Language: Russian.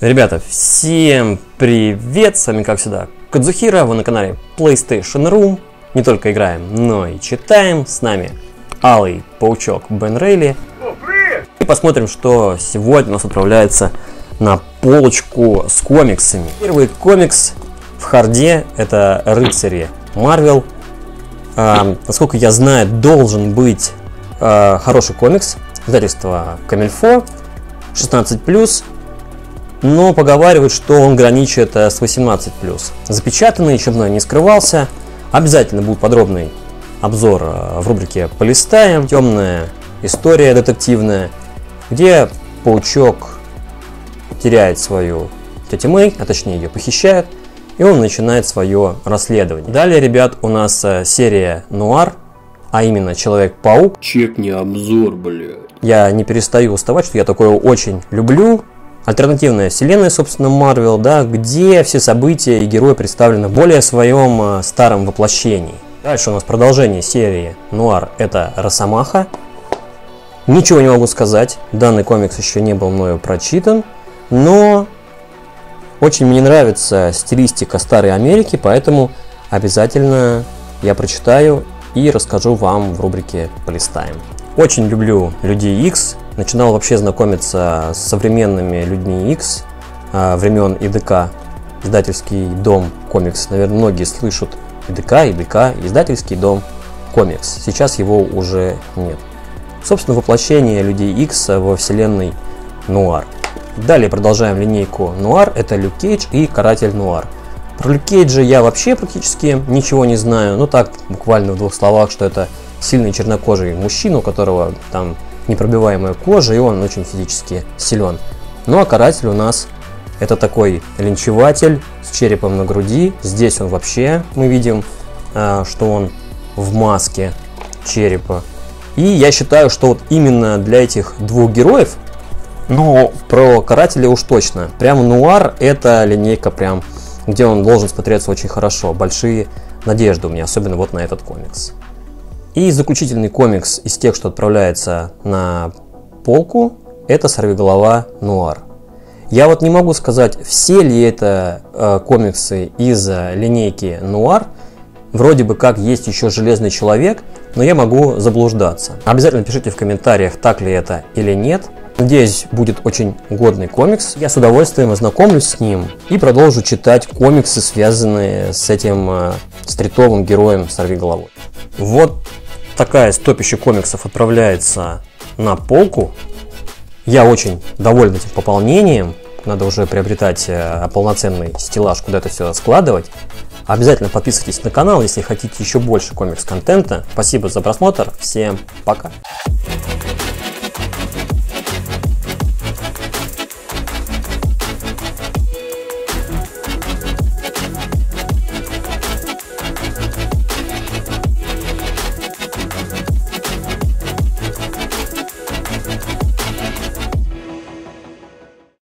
Ребята, всем привет! С вами, как всегда, Кадзухира, вы на канале PlayStation Room. Не только играем, но и читаем. С нами Алый Паучок Бен Рейли. И посмотрим, что сегодня у нас отправляется на полочку с комиксами. Первый комикс в харде это рыцари Марвел. А, насколько я знаю, должен быть а, хороший комикс. Издательство Камильфо 16+. Но поговаривают, что он граничит э, с 18+. Запечатанный, еще мной не скрывался. Обязательно будет подробный обзор э, в рубрике «Полистаем». Темная история детективная, где паучок теряет свою тетю Мэй, а точнее ее похищают, и он начинает свое расследование. Далее, ребят, у нас э, серия «Нуар», а именно Человек-паук. Чекни обзор, блядь. Я не перестаю уставать, что я такое очень люблю. Альтернативная вселенная, собственно, Марвел, да, где все события и герои представлены в более своем э, старом воплощении. Дальше у нас продолжение серии Нуар, это Росомаха. Ничего не могу сказать, данный комикс еще не был мною прочитан, но очень мне нравится стилистика Старой Америки, поэтому обязательно я прочитаю и расскажу вам в рубрике «Полистаем». Очень люблю Людей X, начинал вообще знакомиться с современными людьми X а, времен ИДК, издательский дом комикс. Наверное, многие слышат ИДК, ИДК, издательский дом комикс. Сейчас его уже нет. Собственно, воплощение Людей X во вселенной Нуар. Далее продолжаем линейку Нуар. Это Люк Кейдж и Каратель Нуар. Про Люк Кейджа я вообще практически ничего не знаю. Ну так, буквально в двух словах, что это сильный чернокожий мужчина, у которого там непробиваемая кожа, и он очень физически силен. Ну а каратель у нас это такой линчеватель с черепом на груди. Здесь он вообще, мы видим, а, что он в маске черепа. И я считаю, что вот именно для этих двух героев, ну, про карателя уж точно, прям нуар это линейка прям, где он должен смотреться очень хорошо. Большие надежды у меня, особенно вот на этот комикс. И заключительный комикс из тех, что отправляется на полку, это «Сорвиголова Нуар». Я вот не могу сказать, все ли это э, комиксы из э, линейки Нуар. Вроде бы как есть еще Железный Человек, но я могу заблуждаться. Обязательно пишите в комментариях, так ли это или нет. Надеюсь, будет очень годный комикс. Я с удовольствием ознакомлюсь с ним и продолжу читать комиксы, связанные с этим э, стритовым героем Сорвиголовой. Вот такая стопище комиксов отправляется на полку. Я очень доволен этим пополнением. Надо уже приобретать э, полноценный стеллаж, куда это все складывать. Обязательно подписывайтесь на канал, если хотите еще больше комикс-контента. Спасибо за просмотр. Всем пока.